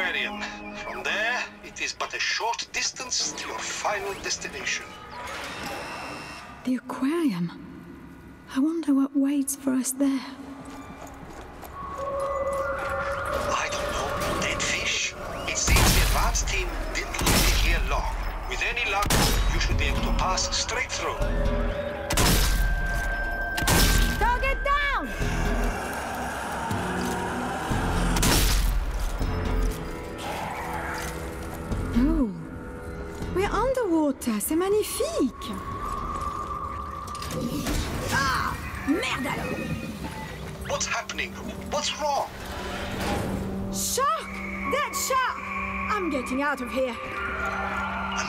up is the aquarium. From there, it is but a short distance to your final destination. The aquarium. I wonder what waits for us there. I don't know. Dead fish? It seems the advance team didn't leave it here long. With any luck, you should be able to pass straight through. Target down! Underwater, c'est magnifique! Ah! Merde alors! What's happening? What's wrong? Shark! Dead shark! I'm getting out of here.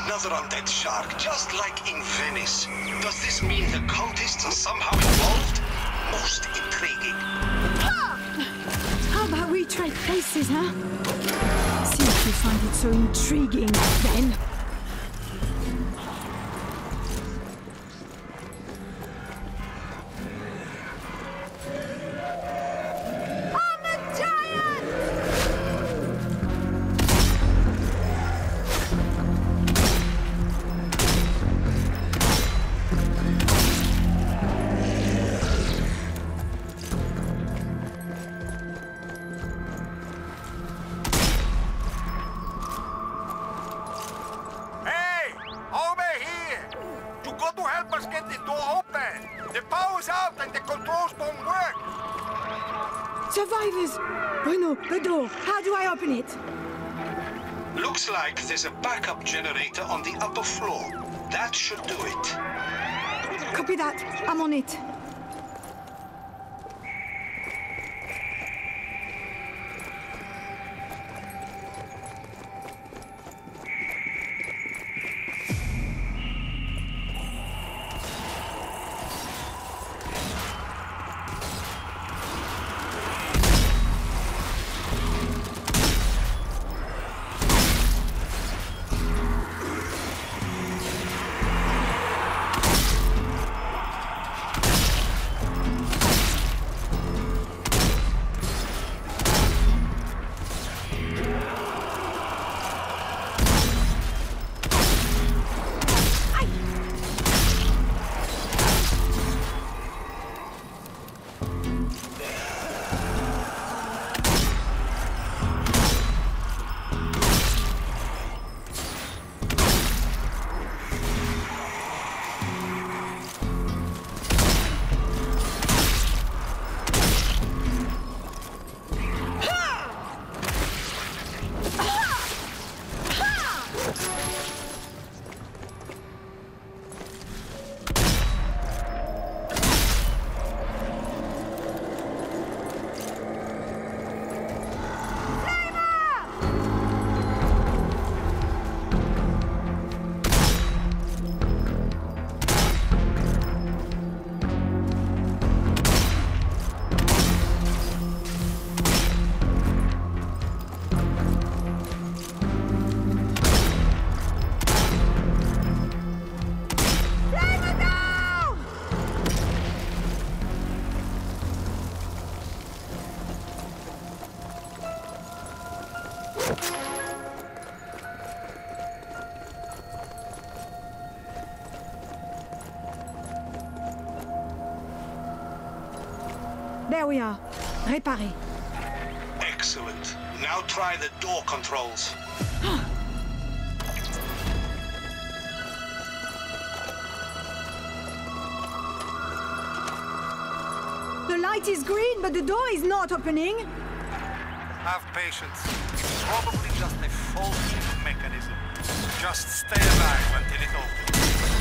Another undead shark, just like in Venice. Does this mean the cultists are somehow involved? Most intriguing. How about we trade places, huh? See if you find it so intriguing, then. Survivors! Bruno, the door. How do I open it? Looks like there's a backup generator on the upper floor. That should do it. Copy that. I'm on it. There we are. Réparé. Excellent. Now try the door controls. The light is green, but the door is not opening. Have patience. It's probably just a faulty mechanism. Just stay alive until it opens.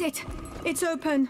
It! It's open!